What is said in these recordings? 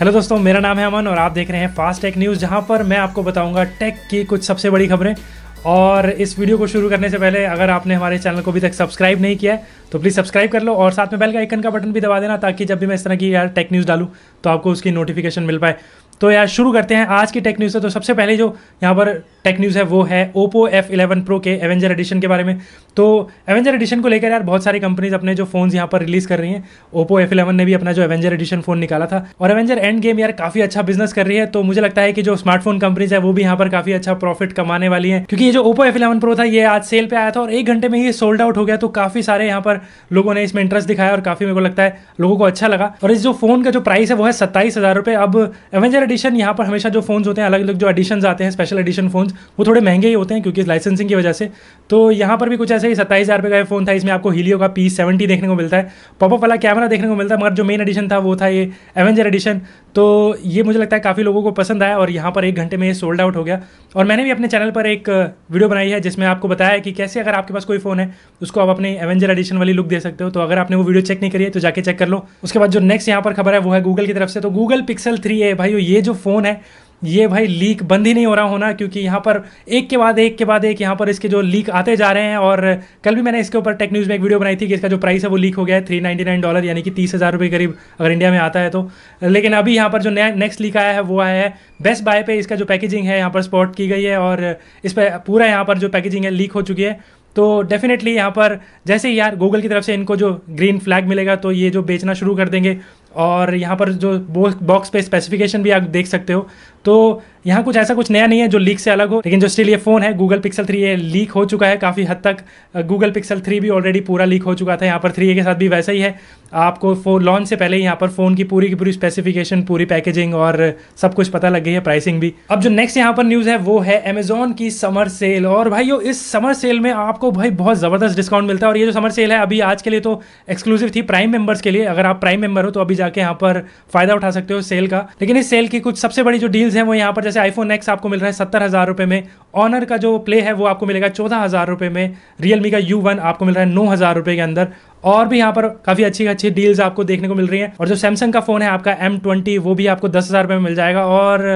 Hello दोस्तों, मेरा नाम है अमन और आप देख रहे हैं फास्ट टेक न्यूज़, जहाँ पर मैं आपको बताऊँगा टेक की कुछ सबसे बड़ी खबरें। और इस वीडियो को शुरू करने से पहले, अगर आपने हमारे चैनल को अभी तक सब्सक्राइब नहीं किया है तो प्लीज़ सब्सक्राइब कर लो और साथ में बेल का आइकन का बटन भी दबा देना, ताकि जब भी मैं इस तरह की यार टेक न्यूज़ डालूँ तो आपको उसकी नोटिफिकेशन मिल पाए। तो यार, शुरू करते हैं आज की टेक न्यूज़ से। तो सबसे पहले जो यहाँ पर टेक न्यूज़ है, वो है ओप्पो एफ़ इलेवन प्रो के एवेंजर एडिशन के बारे में। तो एवेंजर एडिशन को लेकर यार बहुत सारी कंपनीज़ अपने जो फोन्स यहाँ पर रिलीज़ कर रही हैं। ओप्पो एफ़ इलेवन ने भी अपना जो एवेंजर एडिशन फ़ोन निकाला था। और एवेंजर एंड गेम यार काफ़ी अच्छा बिज़नेस कर रही है। तो मुझे लगता है कि जो स्मार्टफ़ोन कंपनीज़ है, वो भी यहाँ पर काफ़ी अच्छा प्रॉफिट कमाने वाली है। क्योंकि ये जो ओप्पो एफ़ इलेवन प्रो था, ये आज सेल पर आया था और एक घंटे में ही सोल्ड आउट हो गया। तो काफ़ी सारे यहाँ पर लोगों ने इसमें इंटरेस्ट दिखाया और काफ़ी मेरे को लगता है लोगों को अच्छा लगा। और इस जो फ़ोन का जो प्राइस है, वो है सत्ताईस हज़ार रुपये अब एवेंजर एडिशन यहाँ पर हमेशा जो फोन्स होते हैं अलग अलग जो एडिशन आते हैं स्पेशल एडिशन फोन्स वो थोड़े महँगे ही होते हैं क्योंकि लाइसेंसिंग की वजह से। तो यहाँ पर भी कुछ ऐसे ही सत्ताईस हज़ार रुपये का फ़ोन था, इसमें आपको हीलियो का पी सेवेंटी देखने को मिलता है। पॉपअप वाला कैमरा देखने को मिलता है, मगर जो मेन एडिशन था, वो था ये एवेंजर एडिशन तो ये मुझे लगता है काफ़ी लोगों को पसंद आया और यहाँ पर एक घंटे में ये सोल्ड आउट हो गया। और मैंने भी अपने चैनल पर एक वीडियो बनाई है जिसमें आपको बताया है कि कैसे अगर आपके पास कोई फ़ोन है, उसको आप अपने एवेंजर एडिशन वाली लुक दे सकते हो। तो अगर आपने वो वीडियो चेक नहीं करी है तो जाके चेक कर लो। उसके बाद जो नेक्स्ट यहाँ पर खबर है, वो है गूगल की तरफ़ से। तो गूगल पिक्सल थ्री है भाई ये जो फ़ोन है ये भाई लीक बंद ही नहीं हो रहा होना, क्योंकि यहाँ पर एक के बाद एक के बाद एक यहाँ पर इसके जो लीक आते जा रहे हैं, और कल भी मैंने इसके ऊपर टेक न्यूज़ में एक वीडियो बनाई थी कि इसका जो प्राइस है वो लीक हो गया है थ्री नाइन्टी नाइन डॉलर यानी कि तीस हज़ार रुपये करीब अगर इंडिया में आता है तो। लेकिन अभी यहाँ पर जो नया नेक्स्ट लीक आया है, वो आया है बेस्ट बाय पे इसका जो पैकेजिंग है, यहाँ पर स्पॉट की गई है, और इस पर पूरा यहाँ पर जो पैकेजिंग है लीक हो चुकी है। तो डेफिनेटली यहाँ पर जैसे ही यार गूगल की तरफ़ से इनको जो ग्रीन फ्लैग मिलेगा तो ये जो बेचना शुरू कर देंगे, और यहाँ पर जो बॉक्स पे स्पेसिफिकेशन भी आप देख सकते हो। तो यहाँ कुछ ऐसा कुछ नया नहीं है जो लीक से अलग हो, लेकिन जो स्टिल ये फ़ोन है गूगल पिक्सल थ्री ये लीक हो चुका है काफ़ी हद तक। गूगल पिक्सल थ्री भी ऑलरेडी पूरा लीक हो चुका था, यहाँ पर थ्री के साथ भी वैसा ही है। आपको फ़ोन लॉन्च से पहले यहाँ पर फ़ोन की पूरी की पूरी स्पेसिफिकेशन पूरी पैकेजिंग और सब कुछ पता लग गई है प्राइसिंग भी। अब जो नेक्स्ट यहाँ पर न्यूज़ है, वो है अमेजोन की समर सेल और भाई इस समर सेल में आपको भाई बहुत ज़बरदस्त डिस्काउंट मिलता है। और ये जो समर सेल है, अभी आज के लिए तो एक्सक्लूसिव थी प्राइम मेंबर्स के लिए। अगर आप प्राइम मेंबर हो तो अभी जाके यहाँ पर फ़ायदा उठा सकते हो सेल का। लेकिन इस सेल की कुछ सबसे बड़ी जो डील्स हैं वो यहाँ पर, जैसे आईफोन एक्स आपको मिल रहा है सत्तर हज़ार रुपये में। ऑनर का जो प्ले है वो आपको मिलेगा चौदह हज़ार रुपये में। रियलमी का यू वन आपको मिल रहा है नौ हज़ार रुपये के अंदर। और भी यहाँ पर काफ़ी अच्छी अच्छी डील्स आपको देखने को मिल रही हैं। और जो सैमसंग का फ़ोन है, आपका एम ट्वेंटी वो भी आपको दस हज़ार रुपये में मिल जाएगा। और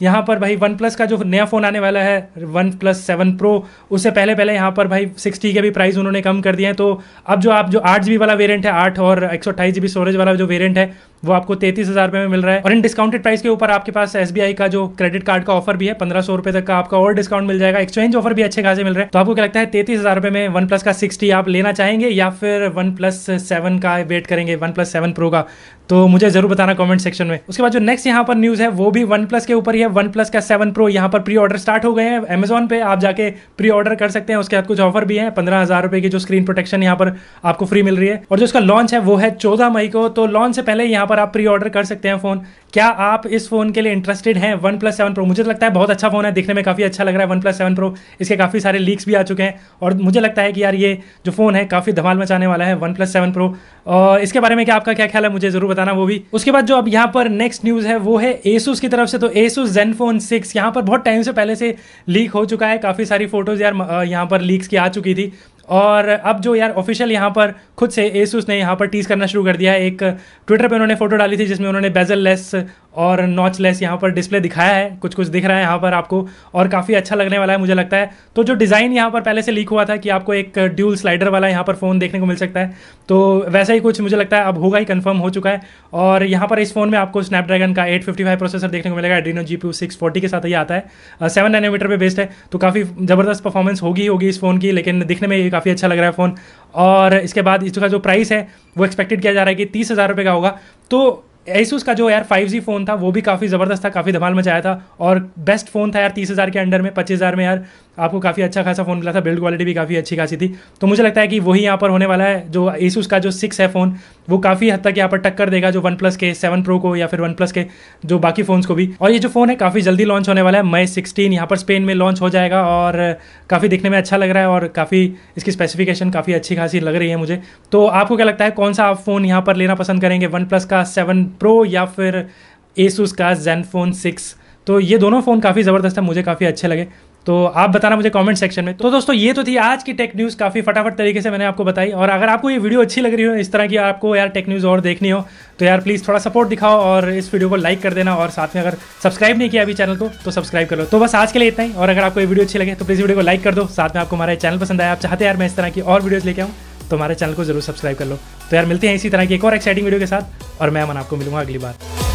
यहाँ पर भाई वन प्लस का जो नया फ़ोन आने वाला है वन प्लस सेवन प्रो उससे पहले पहले यहाँ पर भाई सिक्सटी के भी प्राइस उन्होंने कम कर दिए हैं। तो अब जो आप जो आठ जी वाला वेरियंट है, आठ और एक सौ स्टोरेज वाला जो वेरियंट है, वो आपको तैतीस हज़ार रुपये में मिल रहा है। और इन डिस्काउंटेड प्राइस के ऊपर आपके पास SBI का जो क्रेडिट कार्ड का ऑफ़र भी है, पंद्रह सौ रुपये तक का आपका और डिस्काउंट मिल जाएगा। एक्सचेंज ऑफ़र भी अच्छे खासे मिल रहे हैं। तो आपको क्या लगता है, तैतीस हज़ार रुपये में वन प्लस का सिक्सटी आप लेना चाहेंगे या फिर वन प्लस सेवन का वेट करेंगे वन प्लस सेवन प्रो का? तो मुझे ज़रूर बताना कमेंट सेक्शन में। उसके बाद जो नेक्स्ट यहाँ पर न्यूज़ है, वो भी वन प्लस के ऊपर ही है। वन प्लस का सेवन प्रो यहाँ पर प्री ऑर्डर स्टार्ट हो गए हैं। अमेजोन पे आप जाके प्री ऑर्डर कर सकते हैं। उसके बाद कुछ ऑफ़र भी है। पंद्रह हज़ार रुपये की जो स्क्रीन प्रोटेक्शन यहाँ पर आपको फ्री मिल रही है। और जो उसका लॉन्च है, वो है चौदह मई को। तो लॉन्च से पहले यहाँ पर आप प्री ऑर्डर कर सकते हैं फ़ोन क्या आप इस फ़ोन के लिए इंटरेस्टेड हैं? वन प्लस सेवन प्रो मुझे तो लगता है बहुत अच्छा फ़ोन है। दिखने में काफ़ी अच्छा लग रहा है वन प्लस सेवन प्रो इसके काफ़ी सारे लीक्स भी आ चुके हैं। और मुझे लगता है कि यार ये जो फ़ोन है, काफ़ी धमाल मचाने वाला है वन प्लस सेवन प्रो और इसके बारे में क्या आपका क्या ख्याल है? मुझे ज़रूर बताना वो भी। उसके बाद जो अब यहाँ पर नेक्स्ट न्यूज़ है, वो है एसूस की तरफ़ से। तो एसूस जेनफोन सिक्स यहाँ पर बहुत टाइम से पहले से लीक हो चुका है। काफ़ी सारी फ़ोटोज़ यार यहाँ पर लीक्स की आ चुकी थी। और अब जो यार ऑफिशियल यहाँ पर खुद से एसूस ने यहाँ पर टीज करना शुरू कर दिया एक ट्विटर पे उन्होंने फ़ोटो डाली थी, जिसमें उन्होंने बेजल लेस और नॉच लेस यहाँ पर डिस्प्ले दिखाया है कुछ कुछ दिख रहा है यहाँ पर आपको, और काफ़ी अच्छा लगने वाला है, मुझे लगता है। तो जो डिज़ाइन यहाँ पर पहले से लीक हुआ था कि आपको एक ड्यूल स्लाइडर वाला यहाँ पर फ़ोन देखने को मिल सकता है तो वैसा ही कुछ मुझे लगता है अब होगा ही कन्फर्म हो चुका है। और यहाँ पर इस फ़ोन में आपको स्नैपड्रैगन का एट प्रोसेसर देखने को मिलेगा एड्रीनो जी पी के साथ ये आता है। सेवन नैनोमीटर पर बेस्ड है तो काफ़ी ज़बरदस्त परफॉर्मेंस होगी होगी इस फ़ोन की, लेकिन दिखने में ये काफ़ी अच्छा लग रहा है फ़ोन और इसके बाद इसका जो प्राइस है, वो एक्सपेक्टेड किया जा रहा है कि तीस हज़ार रुपये का होगा। तो एसूस का जो यार फाइव जी फ़ोन था, वो भी काफ़ी ज़बरदस्त था, काफ़ी धमाल मचाया था और बेस्ट फ़ोन था यार तीस हज़ार के अंडर में, पच्चीस हज़ार में यार। आपको काफ़ी अच्छा खासा फ़ोन मिला था बिल्ड क्वालिटी भी काफ़ी अच्छी खासी थी। तो मुझे लगता है कि वही यहाँ पर होने वाला है, जो एसूस का जो सिक्स है फ़ोन वो काफ़ी हद तक यहाँ पर टक्कर देगा जो वन प्लस के सेवन प्रो को या फिर वन प्लस के जो बाकी फ़ोन्स को भी। और ये जो फ़ोन है, काफ़ी जल्दी लॉन्च होने वाला है। मई सिक्सटीन यहाँ पर स्पेन में लॉन्च हो जाएगा और काफ़ी दिखने में अच्छा लग रहा है और काफ़ी इसकी स्पेसिफिकेशन काफ़ी अच्छी खासी लग रही है मुझे। तो आपको क्या लगता है, कौन सा आप फ़ोन यहाँ पर लेना पसंद करेंगे वन प्लस का सेवन प्रो या फिर एसूस का जेन फ़ोन सिक्स तो ये दोनों फ़ोन काफ़ी ज़बरदस्त है, मुझे काफ़ी अच्छे लगे। तो आप बताना मुझे कमेंट सेक्शन में। तो दोस्तों, ये तो थी आज की टेक न्यूज़ काफ़ी फटाफट तरीके से मैंने आपको बताई। और अगर आपको ये वीडियो अच्छी लग रही हो, इस तरह की आपको यार टेक न्यूज़ और देखनी हो तो यार प्लीज़ थोड़ा सपोर्ट दिखाओ और इस वीडियो को लाइक कर देना। और साथ में अगर सब्सक्राइब नहीं किया अभी चैनल को तो सब्सक्राइब कर लो। तो बस आज के लिए इतना ही। और अगर आपको ये वीडियो अच्छी लगे तो प्लीज़ वीडियो को लाइक कर दो। साथ में आपको हमारा चैनल पसंद आया, आप चाहते यार मैं इस तरह की और वीडियोज़ लेके आऊँ तो हमारे चैनल को ज़रूर सब्सक्राइब कर लो। तो यार मिलते हैं इसी तरह की एक और एक्साइटिंग वीडियो के साथ। और मैं मन आपको मिलूँगा अगली बार।